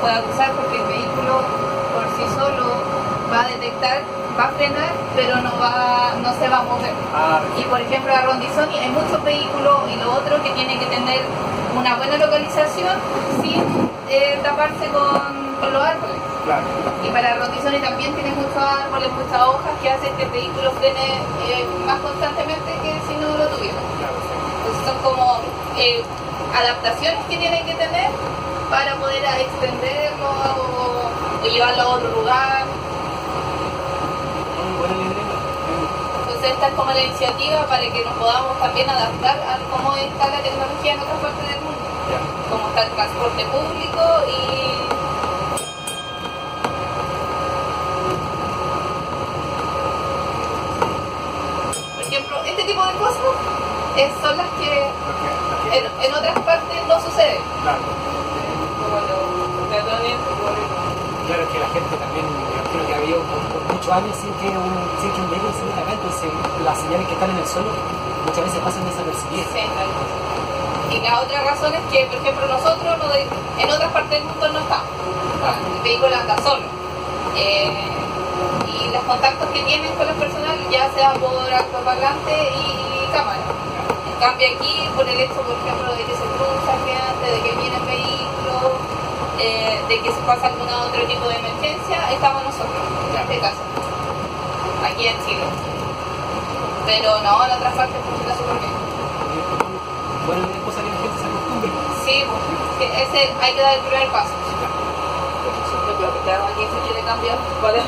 puede acusar porque el vehículo por sí solo va a detectar, va a frenar, pero no va, no se va a mover. Ah, Y por ejemplo la Rondizoni hay muchos vehículos y lo otro que tiene que tener una buena localización sin eh, taparse con, con los árboles. claro. Y para Rondizoni también tiene muchos árboles, muchas hojas que hacen que el vehículo frene eh, más constantemente que si no lo tuviera. claro. Entonces son como eh, adaptaciones que tienen que tener para poder extenderlo o, llevarlo a otro lugar. Entonces esta es como la iniciativa para que nos podamos también adaptar a cómo está la tecnología en otras partes del mundo, cómo está el transporte público y por ejemplo este tipo de cosas son las que en, en otras partes no suceden. Claro. Los los- Claro que la gente también, me imagino que ha habido muchos años sin que un, sin que un vehículo se meta acá, entonces las señales que están en el suelo muchas veces pasan desapercibidas. Sí. Y la otra razón es que, por ejemplo, nosotros no de- en otras partes del mundo no estamos. El vehículo anda solo. Eh, y los contactos que tienen con el personal ya sea por altoparlante y cámara. En cambio aquí, por el hecho, por ejemplo, de que se cruza gente, de que viene vehículo, eh, de que se pasa algún otro tipo de emergencia, estamos nosotros, en este caso. Aquí en Chile. Pero no, en otras partes funciona súper bien. Bueno, es cosa que la gente se acostumbre. Sí, que ese hay que dar el primer paso. Yo creo que quedamos aquí si quiere cambiar. Vale.